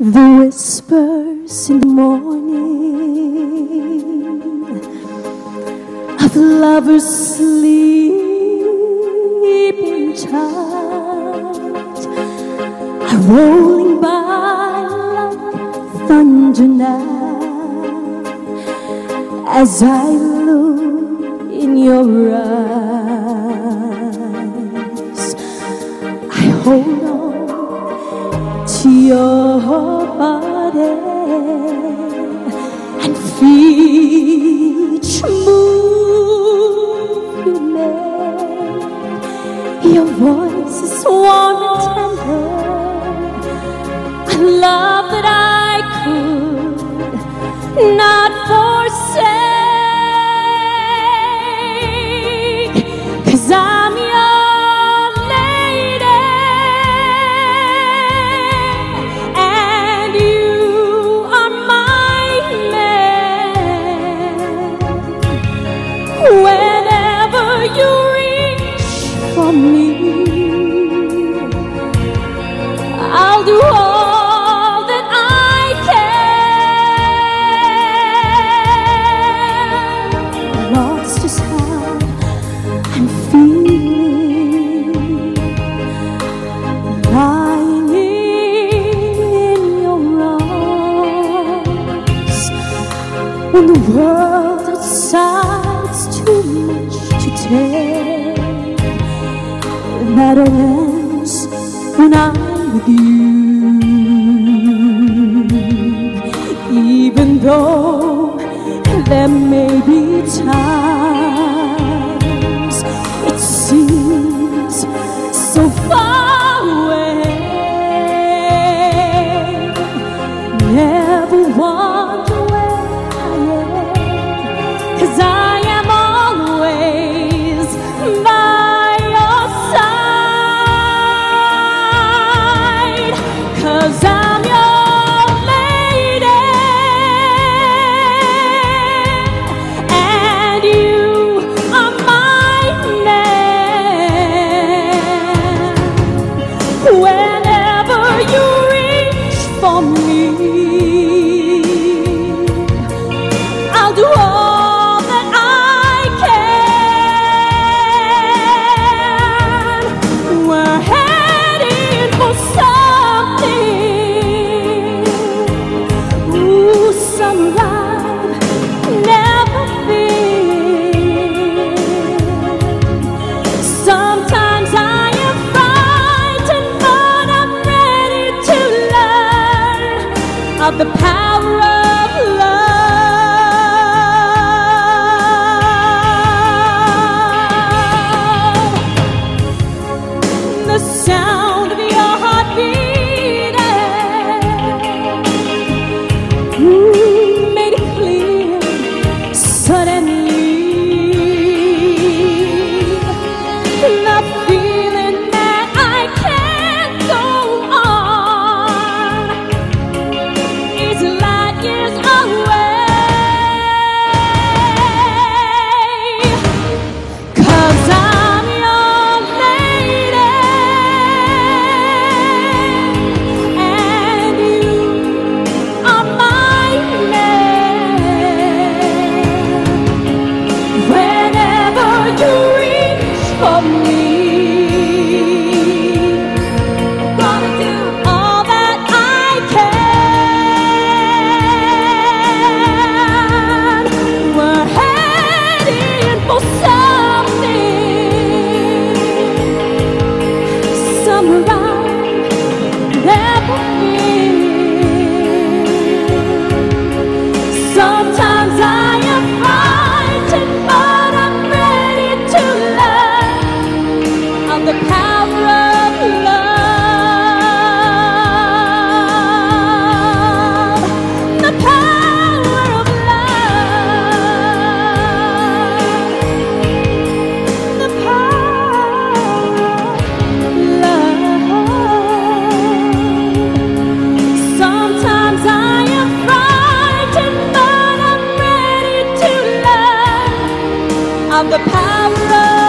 The whispers in the morning of lovers sleeping tight are rolling by like thunder now as I look in your eyes. your body eh, and feel each move. whenever you reach for me. I'll do all that I can. Lost is how I'm feeling, lying in your arms when the world. you. Even though there may be time. the power of